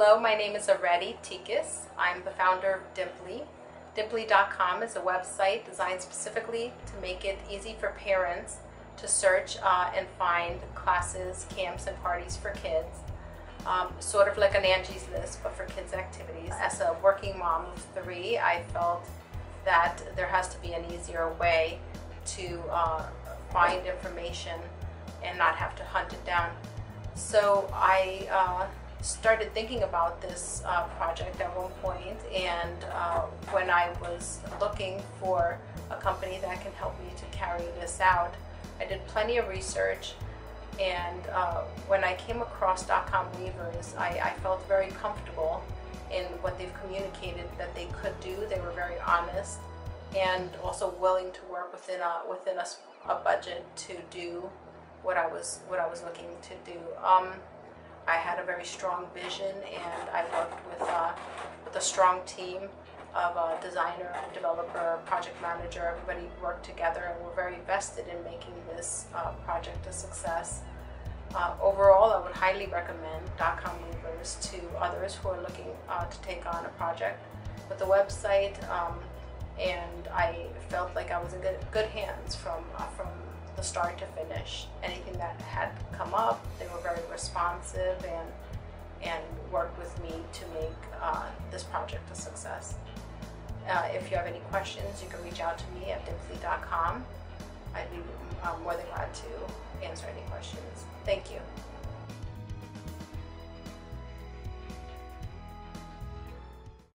Hello, my name is Areti Tikis. I'm the founder of Dimplee. Dimplee.com is a website designed specifically to make it easy for parents to search uh, and find classes, camps, and parties for kids. Um, sort of like an Angie's List, but for kids' activities. As a working mom of three, I felt that there has to be an easier way to uh, find information and not have to hunt it down. So I uh, started thinking about this uh, project at one point and uh, when I was looking for a company that can help me to carry this out, I did plenty of research and uh, when I came across .com Weavers, I, I, felt very comfortable in what they've communicated that they could do. They were very honest and also willing to work within a within a, a budget to do what I was what I was looking to do. Um, I had a very strong vision and I worked with, uh, with a strong team of a designer, developer, project manager. Everybody worked together and we're very vested in making this uh, project a success. Uh, overall, I would highly recommend DotcomWeavers to others who are looking uh, to take on a project with the website. Um, and I felt like I was in good, good hands from, uh, from the start to finish. Anything that had come up, they were very responsive and and worked with me to make uh, this project a success. Uh, if you have any questions, you can reach out to me at dimplee.com. I'd be um, more than glad to answer any questions. Thank you.